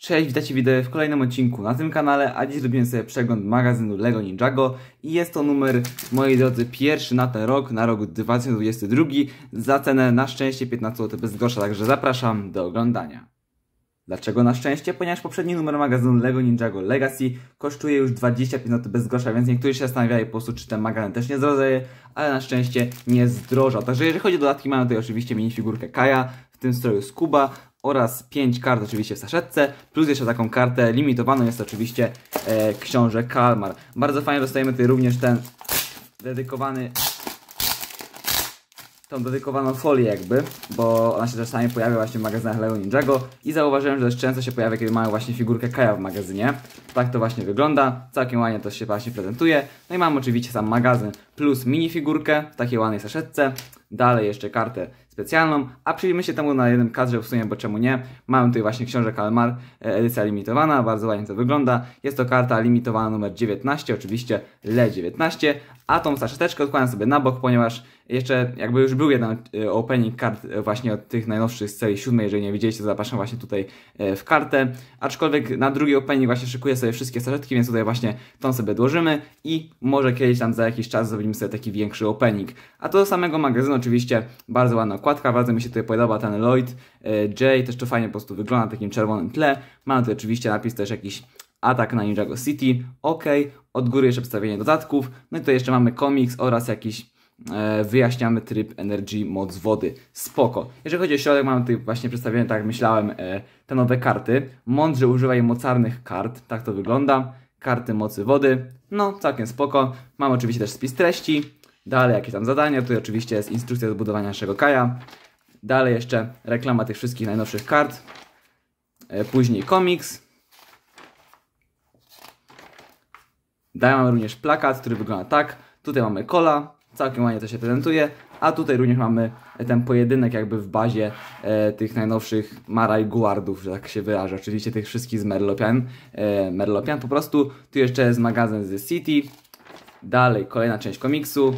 Cześć, witajcie wideo w kolejnym odcinku na tym kanale, a dziś zrobimy sobie przegląd magazynu LEGO Ninjago i jest to numer, moi drodzy, pierwszy na ten rok, na rok 2022 za cenę na szczęście 15 zł bez grosza, także zapraszam do oglądania. Dlaczego na szczęście? Ponieważ poprzedni numer magazynu LEGO Ninjago Legacy kosztuje już 25 zł bez grosza, więc niektórzy się zastanawiają po prostu, czy ten magazyn też nie zdrożeje, ale na szczęście nie zdrożał. Także jeżeli chodzi o dodatki, mamy tutaj oczywiście minifigurkę Kaja, w tym stroju Skuba oraz 5 kart oczywiście w saszetce, plus jeszcze taką kartę limitowaną jest oczywiście e, książę Kalmar. Bardzo fajnie dostajemy tutaj również ten dedykowany tą dedykowaną folię jakby, bo ona się czasami pojawia właśnie w magazynach Lego Ninjago i zauważyłem, że dość często się pojawia, kiedy mają właśnie figurkę Kaja w magazynie. Tak to właśnie wygląda, całkiem ładnie to się właśnie prezentuje. No i mam oczywiście sam magazyn plus minifigurkę w takiej ładnej saszetce, dalej jeszcze kartę specjalną, a przyjrzyjmy się temu na jednym kadrze w sumie, bo czemu nie. Mamy tutaj właśnie książę Kalmar, e, edycja limitowana, bardzo ładnie to wygląda. Jest to karta limitowana numer 19, oczywiście LE 19, a tą saszeteczkę odkładam sobie na bok, ponieważ jeszcze jakby już był jeden e, opening kart e, właśnie od tych najnowszych z serii 7, jeżeli nie widzieliście, to zapraszam właśnie tutaj w kartę. Aczkolwiek na drugi opening właśnie szykuję sobie wszystkie saszetki, więc tutaj właśnie tą sobie odłożymy i może kiedyś tam za jakiś czas zrobimy sobie taki większy opening. A to do samego magazynu oczywiście bardzo ładna okładka, bardzo mi się tutaj podoba ten Lloyd e, J, też to fajnie po prostu wygląda na takim czerwonym tle. Mamy tu oczywiście napis też jakiś atak na Ninjago City, ok, od góry jeszcze przedstawienie dodatków, no i tutaj jeszcze mamy komiks oraz jakiś e, wyjaśniamy tryb Energy moc wody. Spoko. Jeżeli chodzi o środek, mamy tutaj właśnie przedstawione, tak jak myślałem, e, te nowe karty. Mądrze używaj mocarnych kart, tak to wygląda. Karty mocy wody, no całkiem spoko. Mamy oczywiście też spis treści, Dalej jakieś tam zadania, tutaj oczywiście jest instrukcja do budowania naszego kaja. Dalej jeszcze reklama tych wszystkich najnowszych kart. E, później komiks. Dalej mamy również plakat, który wygląda tak. Tutaj mamy kola, całkiem ładnie to się prezentuje. A tutaj również mamy ten pojedynek jakby w bazie e, tych najnowszych Maraj Guardów, że tak się wyrażę. Oczywiście tych wszystkich z Merlopian. E, Merlopian po prostu. Tu jeszcze jest magazyn z City. Dalej kolejna część komiksu.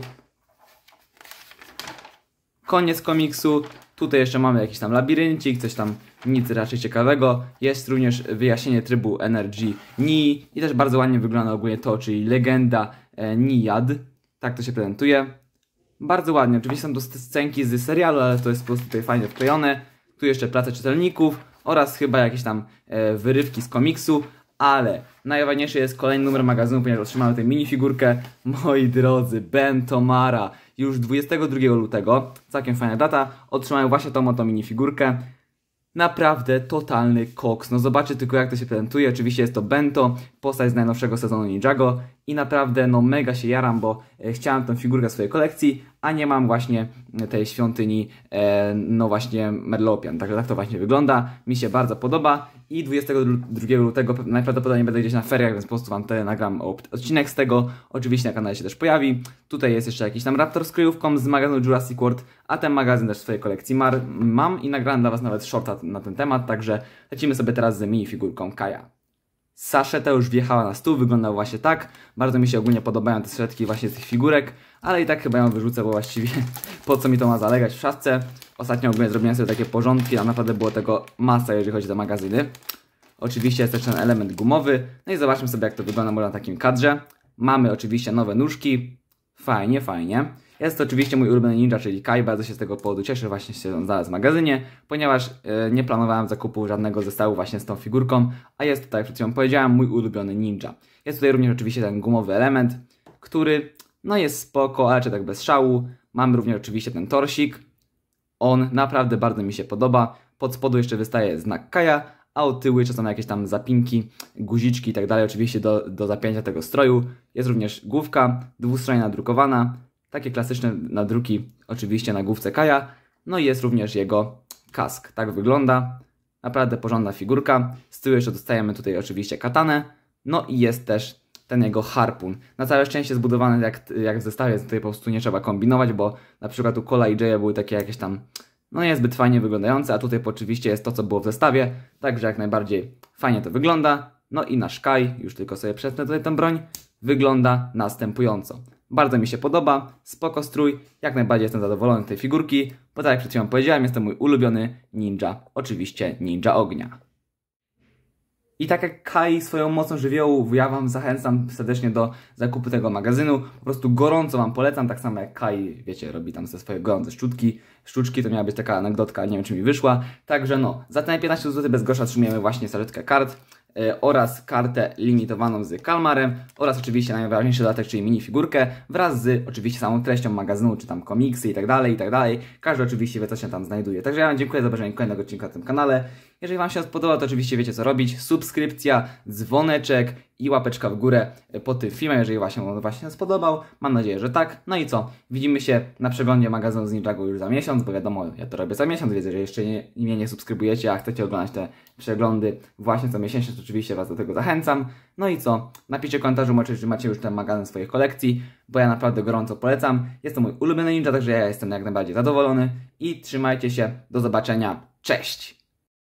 Koniec komiksu. Tutaj jeszcze mamy jakiś tam labiryncik, coś tam nic raczej ciekawego. Jest również wyjaśnienie trybu Energy Ni i też bardzo ładnie wygląda ogólnie to, czyli legenda e, Niyad. Tak to się prezentuje. Bardzo ładnie. Oczywiście są to scenki z serialu, ale to jest po prostu tutaj fajnie wklejone. Tu jeszcze prace czytelników oraz chyba jakieś tam e, wyrywki z komiksu, ale najważniejszy jest kolejny numer magazynu, ponieważ otrzymamy tę minifigurkę. Moi drodzy, Ben Tomara. Już 22 lutego, całkiem fajna data, otrzymałem właśnie tą oto minifigurkę. Naprawdę totalny koks. No zobaczcie tylko jak to się prezentuje. Oczywiście jest to Bento, postać z najnowszego sezonu Ninjago i naprawdę no mega się jaram, bo e, chciałem tę figurkę swojej kolekcji, a nie mam właśnie tej świątyni e, no właśnie Merlopian. Także tak to właśnie wygląda. Mi się bardzo podoba i 22 lutego najprawdopodobniej będę gdzieś na feriach, więc po prostu Wam tutaj nagram odcinek z tego. Oczywiście na kanale się też pojawi. Tutaj jest jeszcze jakiś tam Raptor z kryjówką z magazynu Jurassic World, a ten magazyn też w swojej kolekcji mam i nagrałem dla Was nawet shorta na ten temat, także lecimy sobie teraz z minifigurką Kaja. Saszeta już wjechała na stół, wyglądał właśnie tak. Bardzo mi się ogólnie podobają te saszetki właśnie z tych figurek, ale i tak chyba ją wyrzucę, bo właściwie po co mi to ma zalegać w szafce. Ostatnio ogólnie zrobiłem sobie takie porządki, a naprawdę było tego masa, jeżeli chodzi o magazyny. Oczywiście jest też ten element gumowy. No i zobaczmy sobie, jak to wygląda może na takim kadrze. Mamy oczywiście nowe nóżki. Fajnie, fajnie. Jest to oczywiście mój ulubiony ninja, czyli Kai. Bardzo się z tego powodu cieszę, właśnie się znalazł w magazynie, ponieważ e, nie planowałem zakupu żadnego zestawu właśnie z tą figurką, a jest to, jak przed chwilą powiedziałem, mój ulubiony ninja. Jest tutaj również oczywiście ten gumowy element, który no jest spoko, ale czy tak bez szału. Mamy również oczywiście ten torsik. On naprawdę bardzo mi się podoba. Pod spodu jeszcze wystaje znak Kaja, a od tyłu jeszcze są jakieś tam zapinki, guziczki i tak dalej, oczywiście do, do zapięcia tego stroju. Jest również główka dwustronnie nadrukowana, takie klasyczne nadruki oczywiście na główce Kaja. No i jest również jego kask. Tak wygląda. Naprawdę porządna figurka. Z tyłu jeszcze dostajemy tutaj oczywiście katanę. No i jest też ten jego harpun. Na całe szczęście zbudowany jak, jak w zestawie, tutaj po prostu nie trzeba kombinować, bo na przykład u Cola i Jaya były takie jakieś tam no niezbyt fajnie wyglądające, a tutaj oczywiście jest to, co było w zestawie, także jak najbardziej fajnie to wygląda. No i nasz Kai, już tylko sobie przetnę tutaj tę broń, wygląda następująco. Bardzo mi się podoba, spoko strój, jak najbardziej jestem zadowolony z tej figurki, bo tak jak przed chwilą powiedziałem, jest to mój ulubiony ninja, oczywiście ninja ognia. I tak jak Kai swoją mocą żywiołu, ja Wam zachęcam serdecznie do zakupu tego magazynu. Po prostu gorąco Wam polecam, tak samo jak Kai, wiecie, robi tam ze swoje gorące szczutki. Szczuczki to miała być taka anegdotka, nie wiem czy mi wyszła. Także no, za te 15 zł bez grosza otrzymujemy właśnie saletkę kart oraz kartę limitowaną z Kalmarem oraz oczywiście najważniejszy dodatek, czyli minifigurkę wraz z oczywiście samą treścią magazynu, czy tam komiksy i tak dalej, i tak dalej. Każdy oczywiście wie, co się tam znajduje. Także ja Wam dziękuję za obejrzenie kolejnego odcinka na tym kanale. Jeżeli Wam się spodobał, to oczywiście wiecie, co robić. Subskrypcja, dzwoneczek i łapeczka w górę pod tym filmem, jeżeli właśnie on właśnie spodobał. Mam nadzieję, że tak. No i co? Widzimy się na przeglądzie magazynu z Ninjago już za miesiąc, bo wiadomo, ja to robię za miesiąc, więc jeżeli jeszcze nie, mnie nie subskrybujecie, a chcecie oglądać te przeglądy właśnie co miesięcznie, to oczywiście Was do tego zachęcam. No i co? Napiszcie w komentarzu, czy macie już ten magazyn w swojej kolekcji, bo ja naprawdę gorąco polecam. Jest to mój ulubiony ninja, także ja jestem jak najbardziej zadowolony. I trzymajcie się, do zobaczenia, cześć!